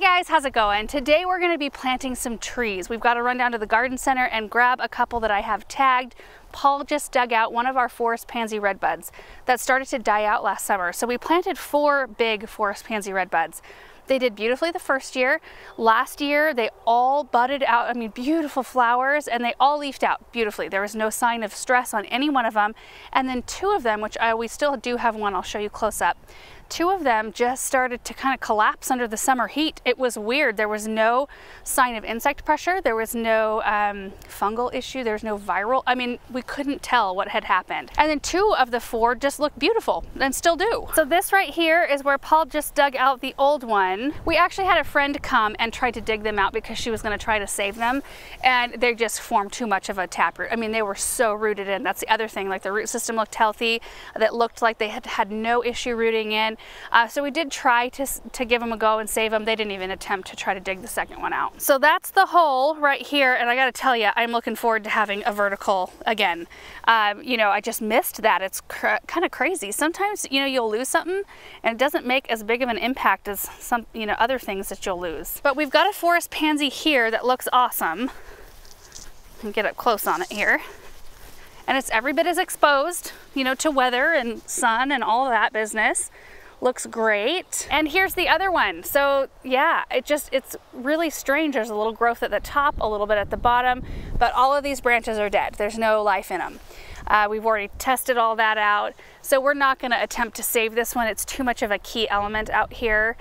guys, how's it going? Today we're going to be planting some trees. We've got to run down to the garden center and grab a couple that I have tagged. Paul just dug out one of our forest pansy redbuds that started to die out last summer. So we planted four big forest pansy redbuds. They did beautifully the first year. Last year, they all budded out, I mean, beautiful flowers, and they all leafed out beautifully. There was no sign of stress on any one of them. And then two of them, which I, we still do have one, I'll show you close up, two of them just started to kind of collapse under the summer heat. It was weird. There was no sign of insect pressure. There was no um, fungal issue. There was no viral. I mean, we couldn't tell what had happened. And then two of the four just looked beautiful and still do. So this right here is where Paul just dug out the old one. We actually had a friend come and try to dig them out because she was going to try to save them. And they just formed too much of a taproot. I mean, they were so rooted in. That's the other thing. Like the root system looked healthy. That looked like they had had no issue rooting in. Uh, so we did try to, to give them a go and save them. They didn't even attempt to try to dig the second one out. So that's the hole right here. And I got to tell you, I'm looking forward to having a vertical again. Um, you know, I just missed that. It's kind of crazy. Sometimes, you know, you'll lose something and it doesn't make as big of an impact as some, you know, other things that you'll lose. But we've got a forest pansy here that looks awesome. And Get up close on it here and it's every bit as exposed, you know, to weather and sun and all that business looks great. And here's the other one. So yeah, it just, it's really strange. There's a little growth at the top, a little bit at the bottom, but all of these branches are dead. There's no life in them. Uh, we've already tested all that out. So we're not gonna attempt to save this one. It's too much of a key element out here.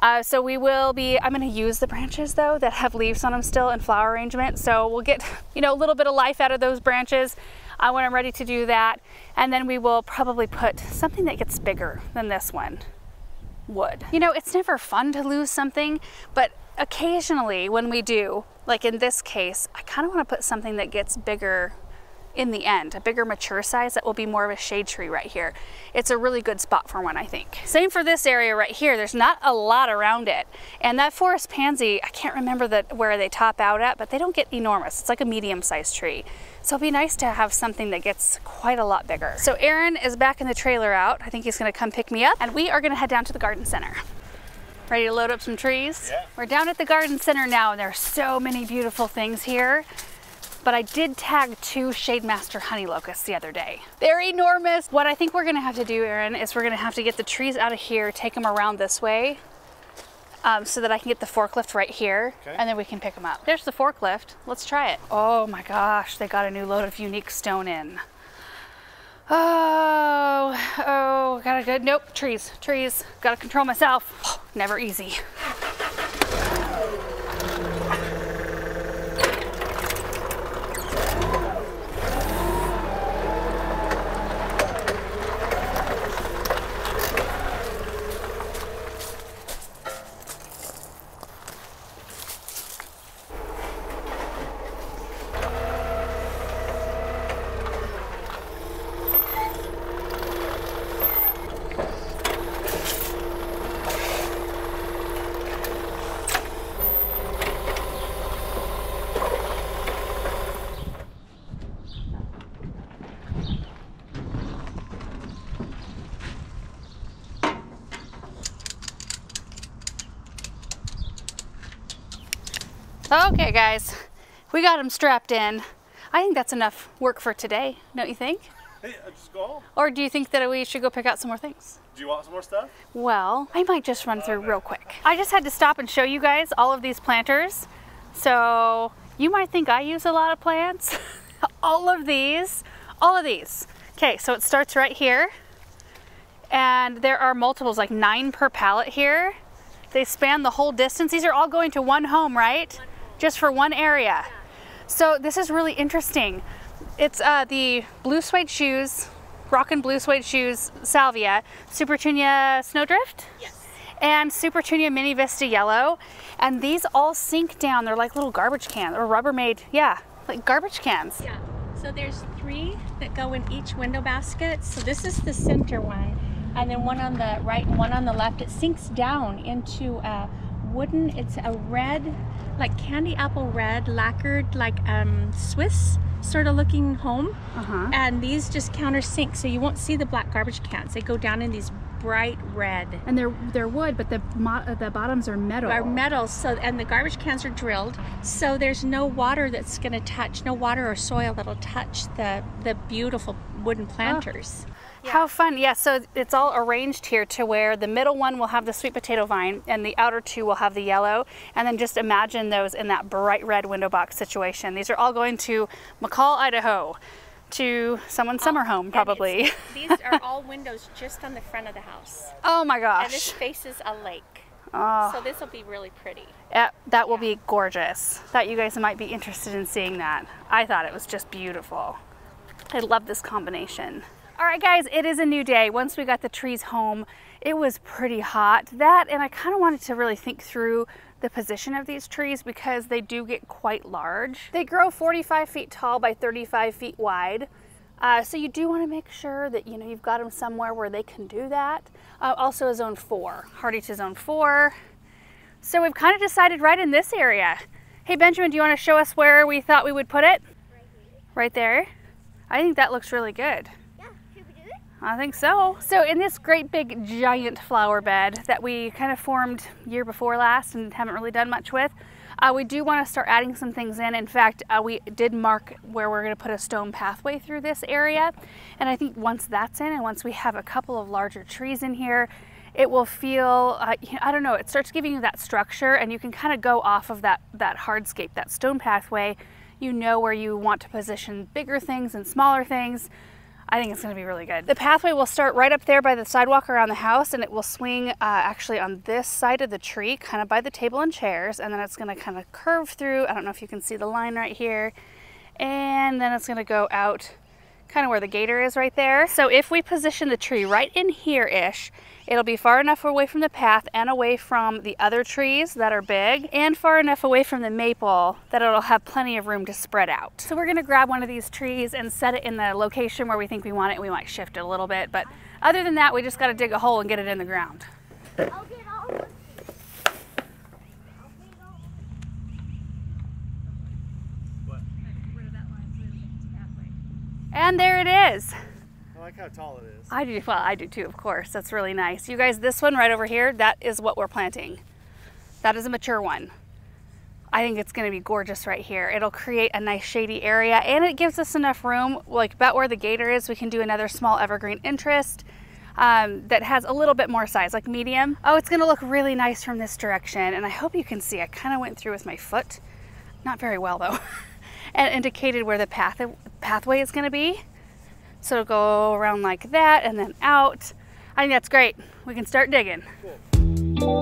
Uh, so we will be, I'm gonna use the branches though that have leaves on them still in flower arrangement. So we'll get, you know, a little bit of life out of those branches uh, when I'm ready to do that. And then we will probably put something that gets bigger than this one would. You know, it's never fun to lose something, but occasionally when we do, like in this case, I kind of want to put something that gets bigger in the end, a bigger mature size that will be more of a shade tree right here. It's a really good spot for one, I think. Same for this area right here. There's not a lot around it. And that forest pansy, I can't remember the, where they top out at, but they don't get enormous. It's like a medium-sized tree. So it'd be nice to have something that gets quite a lot bigger. So Aaron is back in the trailer out. I think he's gonna come pick me up and we are gonna head down to the garden center. Ready to load up some trees? Yeah. We're down at the garden center now and there are so many beautiful things here but I did tag two Shademaster honey locusts the other day. They're enormous. What I think we're gonna have to do, Aaron, is we're gonna have to get the trees out of here, take them around this way, um, so that I can get the forklift right here, okay. and then we can pick them up. There's the forklift. Let's try it. Oh my gosh, they got a new load of unique stone in. Oh, oh, got a good, nope, trees, trees. Gotta control myself. Never easy. Okay guys, we got them strapped in. I think that's enough work for today, don't you think? Hey, just go Or do you think that we should go pick out some more things? Do you want some more stuff? Well, I might just run through real quick. I just had to stop and show you guys all of these planters. So you might think I use a lot of plants. all of these, all of these. Okay, so it starts right here. And there are multiples, like nine per pallet here. They span the whole distance. These are all going to one home, right? One just for one area. So this is really interesting. It's uh, the blue suede shoes, Rockin' Blue Suede Shoes Salvia, Supertunia Snowdrift. Yes. And Supertunia Mini Vista Yellow. And these all sink down. They're like little garbage cans or Rubbermaid, yeah, like garbage cans. Yeah. So there's three that go in each window basket. So this is the center one. And then one on the right and one on the left. It sinks down into a wooden, it's a red like candy apple red lacquered like um, Swiss sort of looking home. Uh -huh. And these just countersink so you won't see the black garbage cans. They go down in these bright red. And they're they're wood, but the mo- the bottoms are metal. Are metal, so and the garbage cans are drilled, so there's no water that's going to touch, no water or soil that'll touch the the beautiful wooden planters. How fun. Yeah, so it's all arranged here to where the middle one will have the sweet potato vine and the outer two will have the yellow. And then just imagine those in that bright red window box situation. These are all going to McCall, Idaho, to someone's oh, summer home probably. These are all windows just on the front of the house, oh my gosh. and this faces a lake. Oh, So this will be really pretty. yeah, that will be gorgeous. Thought you guys might be interested in seeing that. I thought it was just beautiful. I love this combination. All right, guys, it is a new day. Once we got the trees home, it was pretty hot. That, and I kind of wanted to really think through the position of these trees because they do get quite large. They grow 45 feet tall by 35 feet wide. Uh, so you do want to make sure that you know you've got them somewhere where they can do that. Uh, also a zone four, hardy to zone four. So we've kind of decided right in this area. Hey Benjamin, do you want to show us where we thought we would put it? Right there? I think that looks really good. Yeah, should we do it? I think so. So in this great big giant flower bed that we kind of formed year before last and haven't really done much with, uh, we do want to start adding some things in. In fact, uh, we did mark where we're going to put a stone pathway through this area. And I think once that's in and once we have a couple of larger trees in here, it will feel, uh, I don't know, it starts giving you that structure and you can kind of go off of that, that hardscape, that stone pathway. You know where you want to position bigger things and smaller things. I think it's going to be really good. The pathway will start right up there by the sidewalk around the house and it will swing uh, actually on this side of the tree, kind of by the table and chairs, and then it's going to kind of curve through. I don't know if you can see the line right here. And then it's going to go out kind of where the gator is right there. So if we position the tree right in here-ish, it'll be far enough away from the path and away from the other trees that are big and far enough away from the maple that it'll have plenty of room to spread out. So we're gonna grab one of these trees and set it in the location where we think we want it. We might shift it a little bit, but other than that, we just gotta dig a hole and get it in the ground. And there it is. Like how tall it is. I do, well, I do too, of course. That's really nice. You guys, this one right over here, that is what we're planting. That is a mature one. I think it's gonna be gorgeous right here. It'll create a nice shady area and it gives us enough room, like about where the gator is, we can do another small evergreen interest um, that has a little bit more size, like medium. Oh, it's gonna look really nice from this direction and I hope you can see, I kind of went through with my foot. Not very well though. and indicated where the path, pathway is gonna be. So it'll go around like that and then out. I think that's great. We can start digging. Well,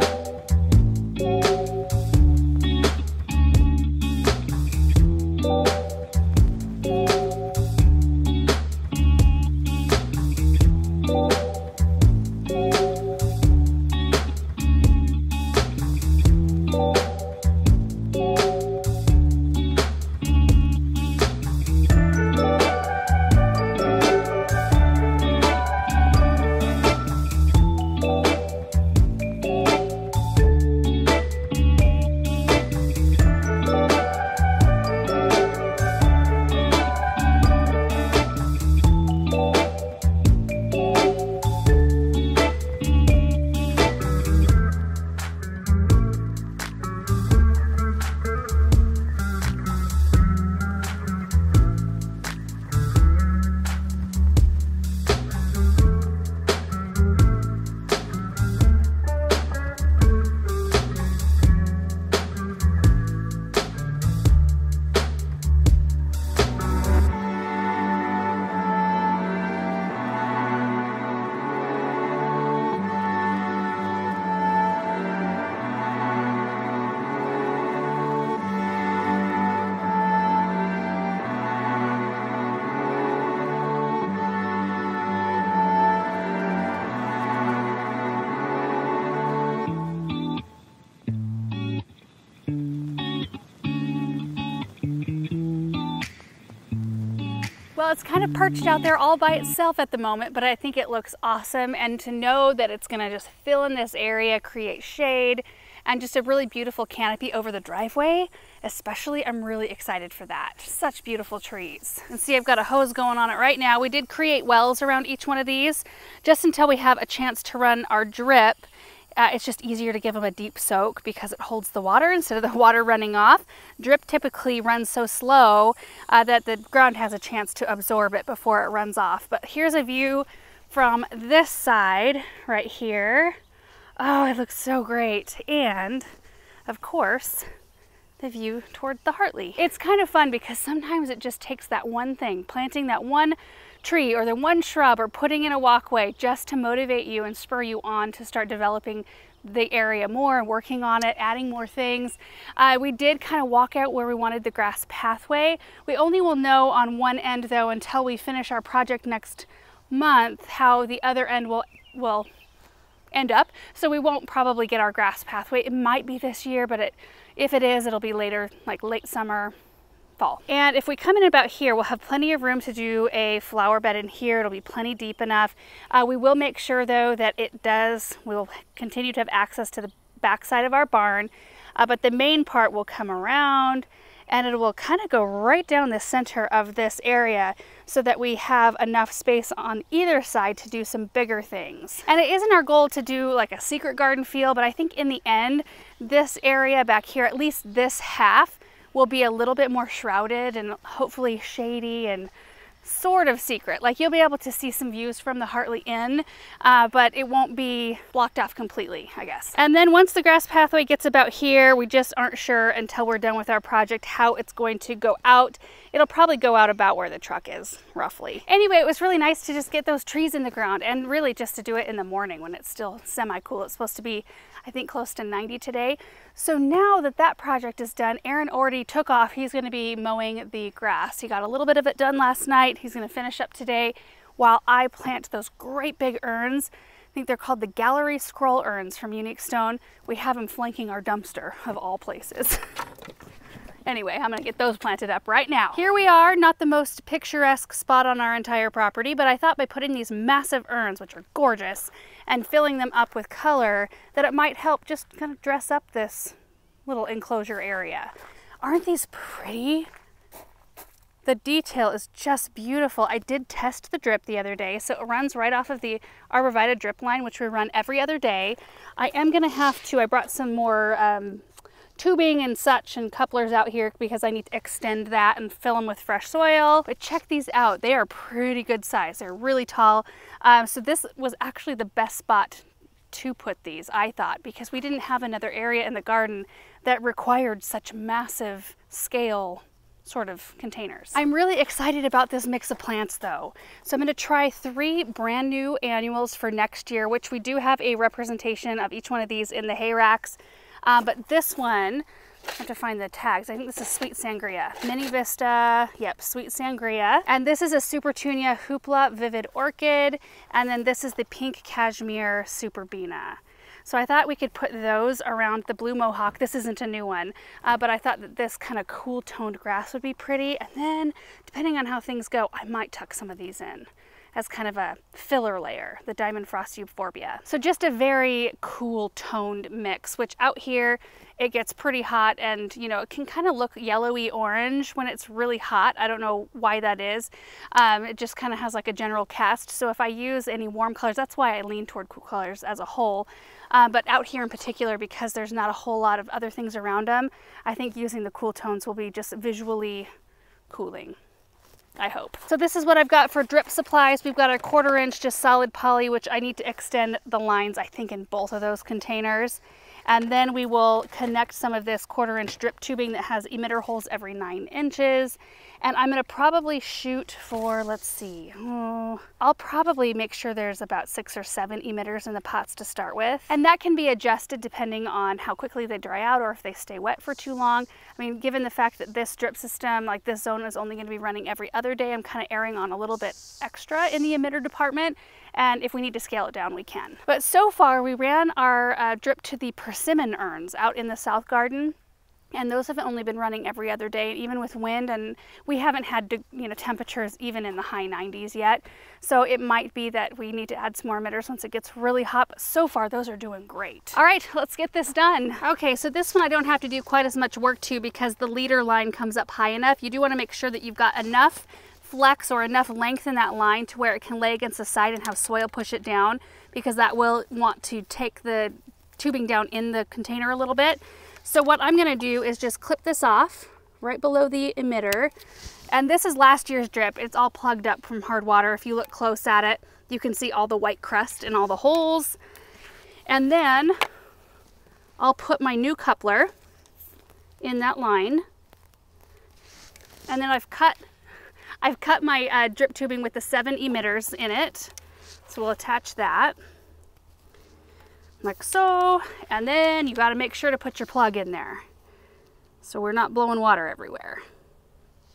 kind of perched out there all by itself at the moment, but I think it looks awesome. And to know that it's gonna just fill in this area, create shade, and just a really beautiful canopy over the driveway, especially, I'm really excited for that. Such beautiful trees. And see, I've got a hose going on it right now. We did create wells around each one of these just until we have a chance to run our drip uh, it's just easier to give them a deep soak because it holds the water instead of the water running off. Drip typically runs so slow uh, that the ground has a chance to absorb it before it runs off. But here's a view from this side right here. Oh, it looks so great. And of course, the view toward the Hartley. It's kind of fun because sometimes it just takes that one thing, planting that one tree or the one shrub or putting in a walkway just to motivate you and spur you on to start developing the area more and working on it, adding more things. Uh, we did kind of walk out where we wanted the grass pathway. We only will know on one end though until we finish our project next month how the other end will, will end up. So we won't probably get our grass pathway. It might be this year, but it, if it is, it'll be later, like late summer, fall. And if we come in about here, we'll have plenty of room to do a flower bed in here. It'll be plenty deep enough. Uh, we will make sure though that it does, we'll continue to have access to the back side of our barn, uh, but the main part will come around and it will kind of go right down the center of this area so that we have enough space on either side to do some bigger things. And it isn't our goal to do like a secret garden feel, but I think in the end, this area back here, at least this half, will be a little bit more shrouded and hopefully shady and sort of secret. Like you'll be able to see some views from the Hartley Inn, uh, but it won't be blocked off completely, I guess. And then once the grass pathway gets about here, we just aren't sure until we're done with our project how it's going to go out. It'll probably go out about where the truck is, roughly. Anyway, it was really nice to just get those trees in the ground and really just to do it in the morning when it's still semi-cool. It's supposed to be I think close to 90 today. So now that that project is done, Aaron already took off. He's gonna be mowing the grass. He got a little bit of it done last night. He's gonna finish up today while I plant those great big urns. I think they're called the gallery scroll urns from Unique Stone. We have them flanking our dumpster of all places. Anyway, I'm gonna get those planted up right now. Here we are, not the most picturesque spot on our entire property, but I thought by putting these massive urns, which are gorgeous, and filling them up with color, that it might help just kind of dress up this little enclosure area. Aren't these pretty? The detail is just beautiful. I did test the drip the other day, so it runs right off of the Arborvitae drip line, which we run every other day. I am gonna have to, I brought some more um, tubing and such and couplers out here because I need to extend that and fill them with fresh soil. But check these out. They are pretty good size. They're really tall. Um, so this was actually the best spot to put these, I thought, because we didn't have another area in the garden that required such massive scale sort of containers. I'm really excited about this mix of plants though. So I'm gonna try three brand new annuals for next year, which we do have a representation of each one of these in the hay racks. Uh, but this one, I have to find the tags. I think this is Sweet Sangria. Mini Vista, yep, Sweet Sangria. And this is a Supertunia Hoopla Vivid Orchid. And then this is the Pink Cashmere Superbena. So I thought we could put those around the Blue Mohawk. This isn't a new one, uh, but I thought that this kind of cool toned grass would be pretty. And then depending on how things go, I might tuck some of these in as kind of a filler layer, the Diamond Frost Euphorbia. So just a very cool toned mix, which out here it gets pretty hot and you know it can kind of look yellowy orange when it's really hot. I don't know why that is. Um, it just kind of has like a general cast. So if I use any warm colors, that's why I lean toward cool colors as a whole. Uh, but out here in particular, because there's not a whole lot of other things around them, I think using the cool tones will be just visually cooling. I hope. So this is what I've got for drip supplies. We've got a quarter inch just solid poly, which I need to extend the lines, I think, in both of those containers. And then we will connect some of this quarter inch drip tubing that has emitter holes every nine inches. And I'm gonna probably shoot for, let's see, oh, I'll probably make sure there's about six or seven emitters in the pots to start with. And that can be adjusted depending on how quickly they dry out or if they stay wet for too long. I mean, given the fact that this drip system, like this zone is only gonna be running every other day, I'm kind of erring on a little bit extra in the emitter department and if we need to scale it down, we can. But so far, we ran our uh, drip to the persimmon urns out in the south garden. And those have only been running every other day even with wind. And we haven't had you know temperatures even in the high 90s yet. So it might be that we need to add some more emitters once it gets really hot. But so far those are doing great. All right let's get this done. Okay so this one I don't have to do quite as much work to because the leader line comes up high enough. You do want to make sure that you've got enough flex or enough length in that line to where it can lay against the side and have soil push it down because that will want to take the tubing down in the container a little bit so what I'm gonna do is just clip this off right below the emitter. And this is last year's drip. It's all plugged up from hard water. If you look close at it, you can see all the white crust and all the holes. And then I'll put my new coupler in that line. And then I've cut, I've cut my uh, drip tubing with the seven emitters in it. So we'll attach that like so. And then you gotta make sure to put your plug in there. So we're not blowing water everywhere.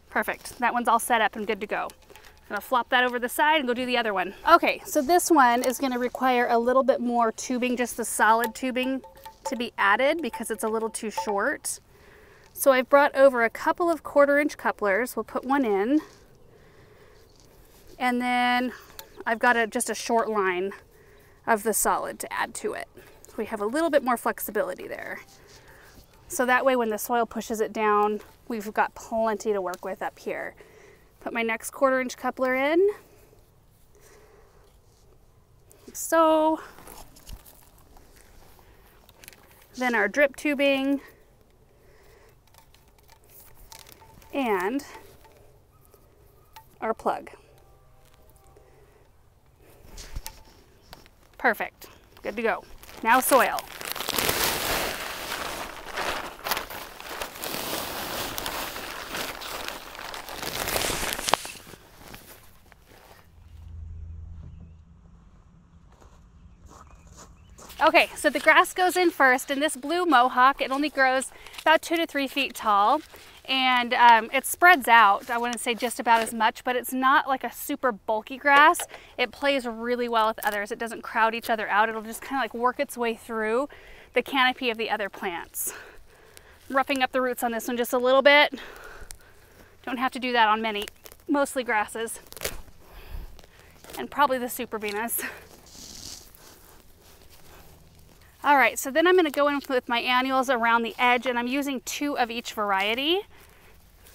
Perfect, that one's all set up and good to go. I'm gonna flop that over the side and go do the other one. Okay, so this one is gonna require a little bit more tubing, just the solid tubing to be added because it's a little too short. So I've brought over a couple of quarter inch couplers. We'll put one in. And then I've got a, just a short line of the solid to add to it. We have a little bit more flexibility there. So that way when the soil pushes it down, we've got plenty to work with up here. Put my next quarter inch coupler in. So. Then our drip tubing. And our plug. Perfect. Good to go. Now soil. Okay, so the grass goes in first, and this blue mohawk, it only grows about two to three feet tall and um, it spreads out. I wouldn't say just about as much, but it's not like a super bulky grass. It plays really well with others. It doesn't crowd each other out. It'll just kind of like work its way through the canopy of the other plants. roughing up the roots on this one just a little bit. Don't have to do that on many, mostly grasses. And probably the Superbenas. All right, so then I'm gonna go in with my annuals around the edge and I'm using two of each variety.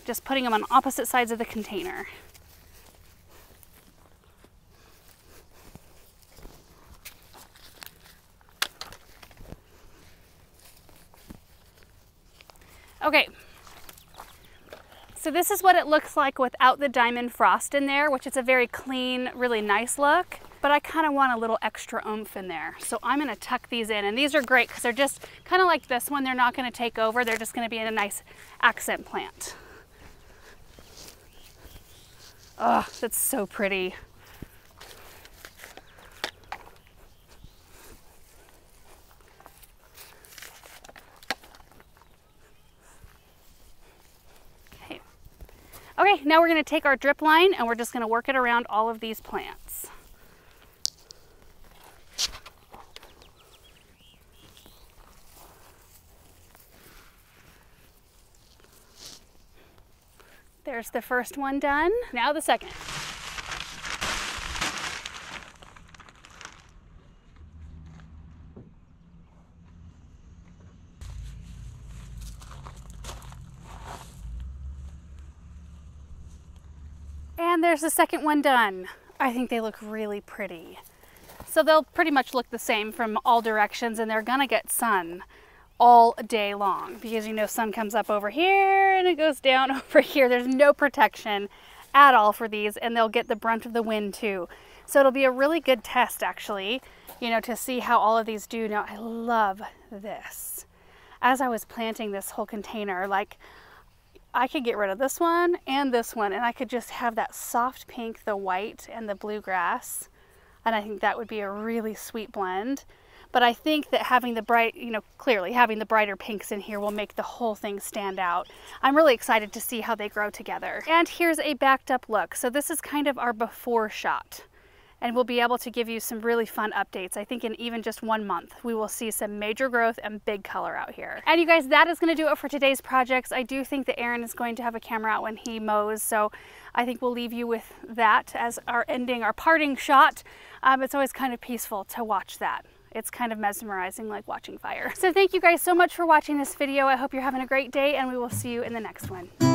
Just putting them on opposite sides of the container. Okay, so this is what it looks like without the diamond frost in there, which is a very clean, really nice look, but I kind of want a little extra oomph in there. So I'm gonna tuck these in, and these are great because they're just kind of like this one. They're not gonna take over. They're just gonna be in a nice accent plant. Oh, that's so pretty. Okay. Now we're gonna take our drip line and we're just gonna work it around all of these plants. There's the first one done. Now the second. And there's the second one done. I think they look really pretty. So they'll pretty much look the same from all directions and they're gonna get sun all day long because you know sun comes up over here and it goes down over here. There's no protection at all for these and they'll get the brunt of the wind too. So it'll be a really good test actually, you know, to see how all of these do. Now I love this. As I was planting this whole container, like I could get rid of this one and this one and I could just have that soft pink, the white and the bluegrass. And I think that would be a really sweet blend. But I think that having the bright, you know, clearly having the brighter pinks in here will make the whole thing stand out. I'm really excited to see how they grow together. And here's a backed up look. So this is kind of our before shot. and we'll be able to give you some really fun updates. I think in even just one month, we will see some major growth and big color out here. And you guys, that is gonna do it for today's projects. I do think that Aaron is going to have a camera out when he mows, so I think we'll leave you with that as our ending, our parting shot. Um, it's always kind of peaceful to watch that it's kind of mesmerizing like watching fire. So thank you guys so much for watching this video. I hope you're having a great day and we will see you in the next one.